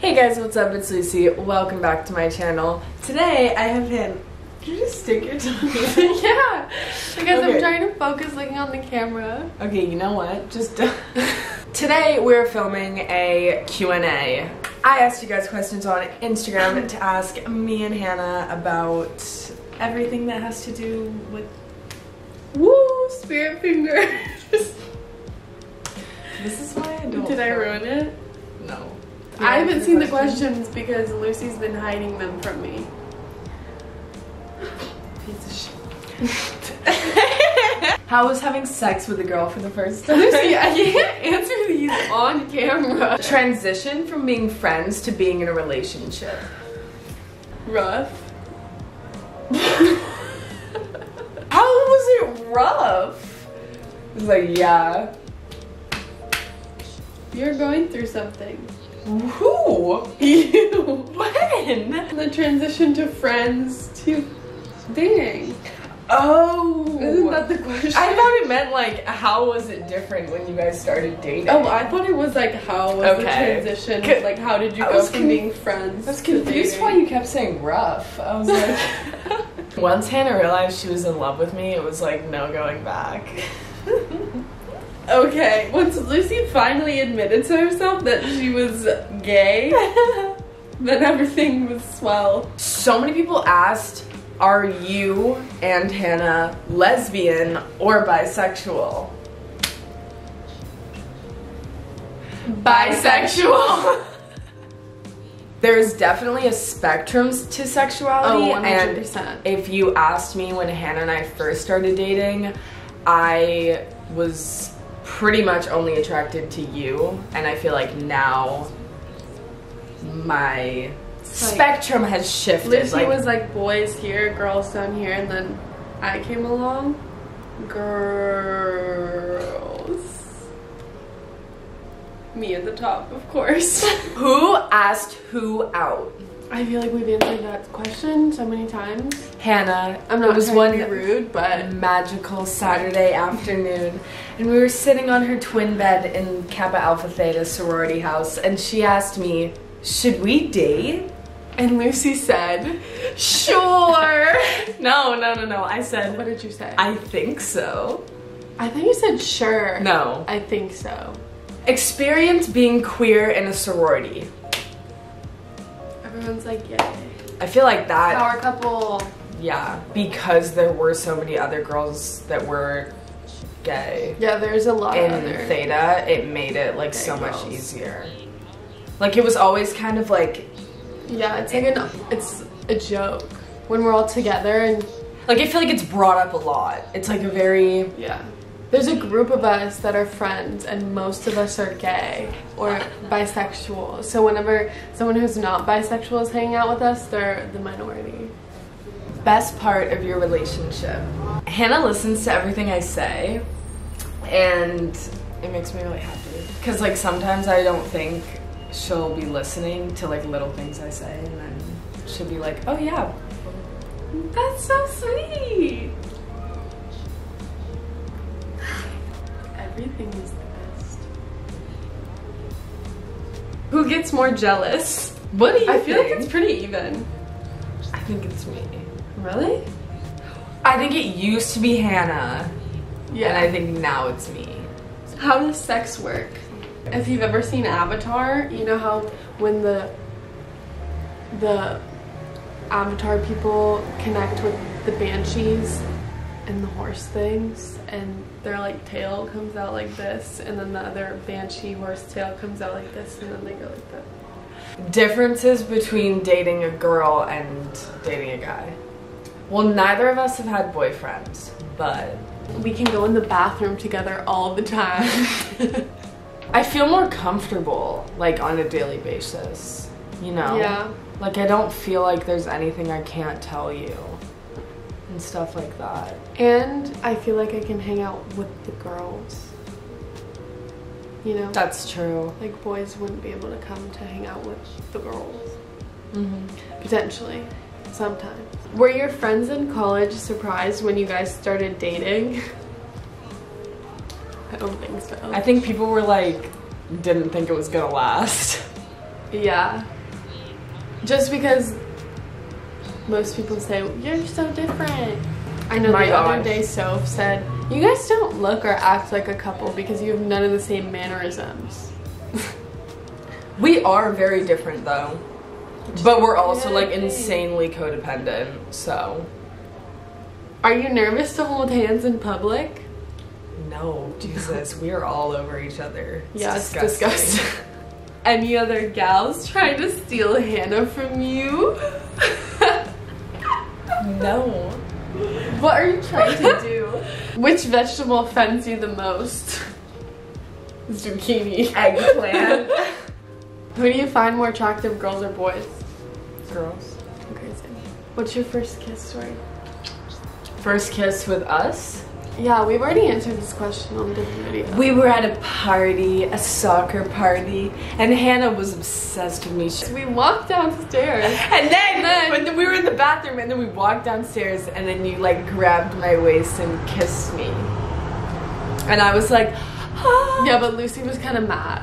Hey guys, what's up? It's Lucy. Welcome back to my channel. Today I have him. Did you just stick your tongue? yeah, because Okay. I'm trying to focus looking on the camera. okay, you know what? Just today we're filming a Q&A. I asked you guys questions on Instagram to ask me and Hannah about everything that has to do with. Woo, spirit fingers. This is why I don't. Did I ruin it? I haven't seen the questions. questions because Lucy's been hiding them from me. Piece of shit. How was having sex with a girl for the first time? Lucy, I can't answer these on camera. Transition from being friends to being in a relationship. Rough. How was it rough? It's like, yeah. You're going through something. Who? You. When? The transition to friends to dating. Oh. Isn't that the question? I thought it meant like, how was it different when you guys started dating? Oh, I thought it was like how was the transition? Like how did you I go from being friends? I was confused why you kept saying rough. I was like. Once Hannah realized she was in love with me, it was like no going back. Okay, once Lucy finally admitted to herself that she was gay, then everything was swell. So many people asked, are you and Hannah lesbian or bisexual? Bisexual. There's definitely a spectrum to sexuality, Oh, and 100%. if you asked me when Hannah and I first started dating, I was pretty much only attracted to you, and I feel like now my like- spectrum has shifted. Lucy like, was like boys here, girls down here, and then I came along. Girls. Me at the top, of course. who asked who out? I feel like we've answered that question so many times. Hannah. I'm not it was one to be rude, but magical Saturday afternoon, and we were sitting on her twin bed in Kappa Alpha Theta sorority house, and she asked me, "Should we date?" and Lucy said, "Sure." No, no, no, no. I said, what did you say? "I think so." I thought you said sure. No. I think so. Experience being queer in a sorority. Everyone's like, yay. I feel like that. Power couple. Yeah, because there were so many other girls that were gay. Yeah, there's a lot in other. theta it made it like so much easier like it was always kind of like Yeah, it's like an it's a joke when we're all together and like i feel like it's brought up a lot it's like a very yeah. There's a group of us that are friends and most of us are gay or bisexual. So whenever someone who's not bisexual is hanging out with us, they're the minority. best part of your relationship hannah listens to everything i say and it makes me really happy because like sometimes i don't think she'll be listening to like little things i say and then she'll be like oh yeah That's so sweet. Everything is the best. Who gets more jealous? what do you I feel like it's pretty even. i think it's me Really? i think it used to be hannah Yeah. and i think now it's me How does sex work? If you've ever seen Avatar, you know how when the the Avatar people connect with the banshees and the horse things, and their like tail comes out like this, and then the other banshee horse tail comes out like this, and then they go like that. differences between dating a girl and dating a guy. Well, neither of us have had boyfriends, but We can go in the bathroom together all the time. I feel more comfortable like on a daily basis. You know? Yeah. Like I don't feel like there's anything I can't tell you and stuff like that. And I feel like I can hang out with the girls. You know? That's true. Like boys wouldn't be able to come to hang out with the girls. hmm Potentially. Sometimes. Were your friends in college surprised when you guys started dating? I don't think so. I think people were like, didn't think it was gonna last. Yeah. Just because most people say, you're so different. I know My the other day Soph said, you guys don't look or act like a couple because you have none of the same mannerisms. We are very different though. But we're also like insanely codependent, so Are you nervous to hold hands in public? no, Jesus, we are all over each other. It's yeah, it's disgusting. disgusting. Any other gals trying to steal Hannah from you? No. what are you trying to do? Which vegetable offends you the most? Zucchini. Eggplant. Who do you find more attractive, girls or boys? Girls. Okay, same. What's your first kiss story? First kiss with us? Yeah, we've already answered this question on a different videos. We were at a party, a soccer party, and Hannah was obsessed with me. She- we walked downstairs. And then, and then- when we were in the bathroom, and then we walked downstairs, and then you like grabbed my waist and kissed me. And I was like, ah. Yeah, but Lucy was kind of mad.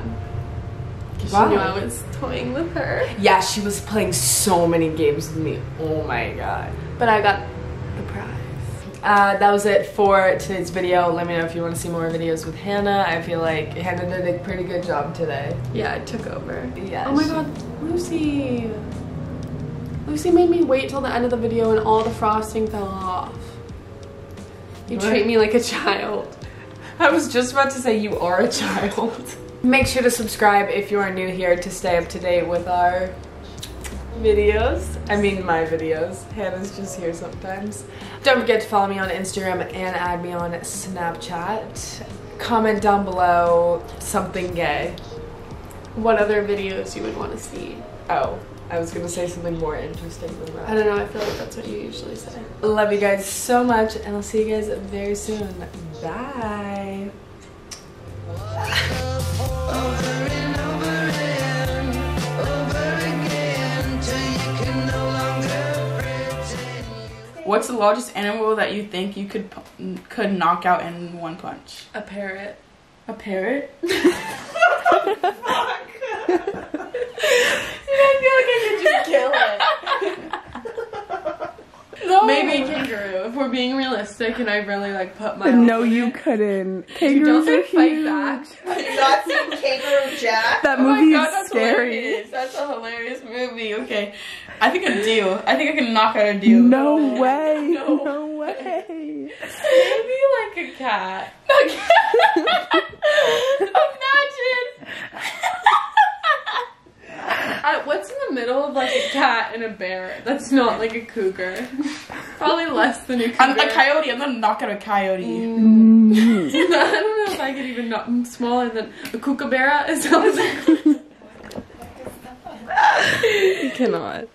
Why? She knew I was toying with her. Yeah, she was playing so many games with me. Oh my god. But I got the prize. Uh, that was it for today's video. Let me know if you want to see more videos with Hannah. I feel like Hannah did a pretty good job today. Yeah, I took over. Yeah. Oh my god, Lucy. Lucy made me wait till the end of the video and all the frosting fell off. You What? treat me like a child. I was just about to say you are a child. Make sure to subscribe if you are new here to stay up to date with our videos. I mean my videos. Hannah's just here sometimes. Don't forget to follow me on Instagram and add me on Snapchat. Comment down below something gay. What other videos you would want to see? Oh, I was gonna say something more interesting than I don't know, I feel like that's what you usually say. Love you guys so much and I'll see you guys very soon. Bye. What's the largest animal that you think you could could knock out in one punch? A parrot. A parrot? No. Maybe a kangaroo. If we're being realistic and I really like put my No, all you it. couldn't. You don't Kangaroos are fight huge. back. Have not seen Kangaroo Jack? That Oh my movie God, is that's scary. hilarious. That's a hilarious movie. Okay, I think a deer. I think I can knock out a deer. No way. No. No way. Maybe like a cat. Imagine. Uh, what's in the middle of like a cat and a bear? That's not like a cougar. Probably less than a cougar. I'm a coyote. I'm gonna knock out a coyote. Mm. I don't know if I could even knock. I'm smaller than a kookaburra. Is that what You cannot.